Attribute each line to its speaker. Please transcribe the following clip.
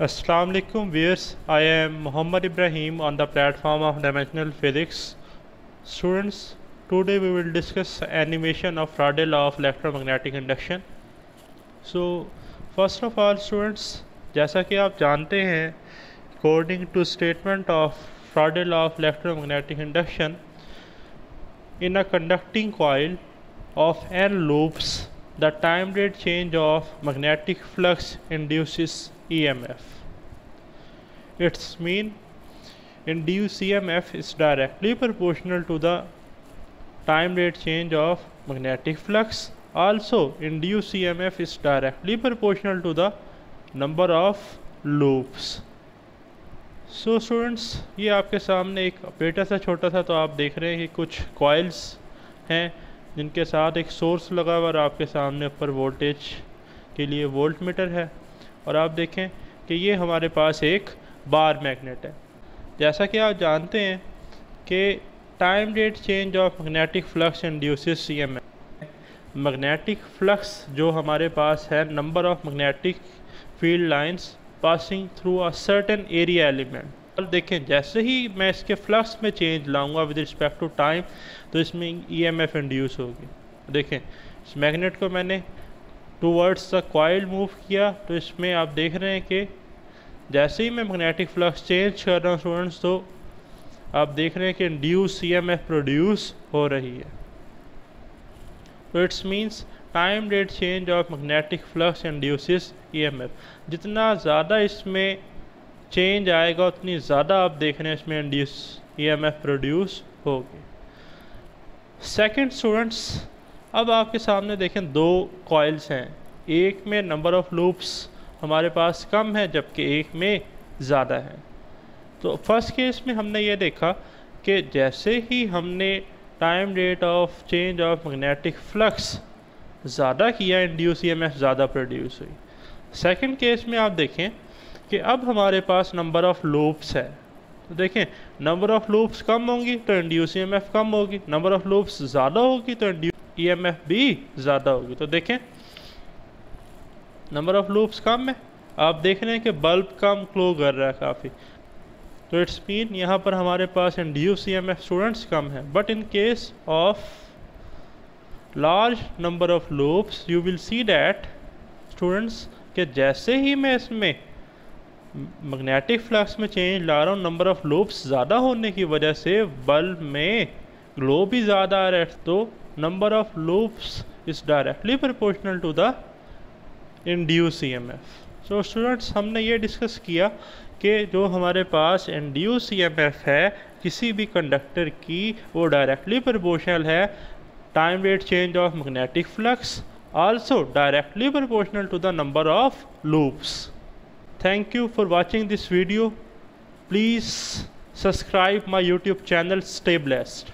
Speaker 1: Assalamu alaikum viewers I am Muhammad Ibrahim on the platform of Dimensional Physics students today we will discuss animation of Faraday law of electromagnetic induction so first of all students जैसा कि आप जानते हैं according to statement of Faraday law of electromagnetic induction in a conducting coil of n loops the time rate change of magnetic flux induces EMF. Its mean induced EMF is directly proportional to the time rate change of magnetic flux. Also, induced EMF is directly proportional to the number of loops. So so, students ये आपके सामने एक PETA सा छोटा सा तो आप देख रहे हैं कि कुछ कॉइल्स हैं जिनके साथ एक सोर्स लगा हुआ और आपके सामने ऊपर वोल्टेज के लिए वोल्ट मीटर है और आप देखें कि ये हमारे पास एक बार मैग्नेट है। जैसा कि आप जानते हैं कि time rate change of magnetic flux induces C M magnetic flux जो हमारे पास है, number of magnetic field lines passing through a certain area element. और देखें, जैसे ही मैं इसके फ्लक्स में चेंज लाऊँगा विद रिस्पेक्ट टू टाइम तो इसमें ईएमएफ इंड्यूस होगी। देखें, इस मैग्नेट को मैंने towards the coil move किया तो इसमें आप देख रहे हैं कि जैसे ही मैं मैग्नेटिक फ्लक्स चेंज कर रहा हूँ स्टूडेंट्स तो आप देख रहे हैं कि induce C M F produce हो रही है। तो it's means time rate change of magnetic flux induces E M F जितना ज़्यादा इसमें चेंज आएगा, उतनी ज़्यादा आप देख रहे हैं इसमें इंड्यूस एफ़ प्रोड्यूस होगी। सेकेंड स्टूडेंट्स अब आपके सामने देखें, दो कॉइल्स हैं। एक में नंबर ऑफ़ लूप्स हमारे पास कम है, जबकि एक में ज़्यादा है। तो फ़र्स्ट केस में हमने ये देखा कि जैसे ही हमने time rate of change of magnetic flux ज़्यादा किया इंड्यूस ई ज़्यादा प्रोड्यूस हुई। सेकेंड केस में आप देखें कि अब हमारे पास नंबर ऑफ़ लूप्स है। तो देखें नंबर ऑफ़ लूप्स कम होंगी तो इंड्यूस ई कम होगी नंबर ऑफ़ लूप्स ज़्यादा होगी तो इंड्यूस ईएमएफ भी ज़्यादा होगी। तो देखें नंबर ऑफ़ लूप्स कम है। आप देख रहे हैं कि बल्ब कम क्लो कर रहा है काफ़ी। तो इट्स मीन यहाँ पर हमारे पास इंड्यूस ईएमएफ स्टूडेंट्स कम है। But in case of large number of loops you will see that students के जैसे ही मैं इसमें मैग्नेटिक फ्लक्स में चेंज ला रहा हूँ नंबर ऑफ़ लूप्स ज़्यादा होने की वजह से बल्ब में ग्लो भी ज़्यादा आ रहा है। तो number of loops is directly proportional to the induced EMF. So so, students हमने ये डिस्कस किया कि जो हमारे पास इंड्यूस EMF है किसी भी कंडक्टर की वो डायरेक्टली प्रोपोर्शनल है time rate change of magnetic flux directly proportional to the number of loops. Thank you for watching this video. Please subscribe my YouTube channel. Stay blessed.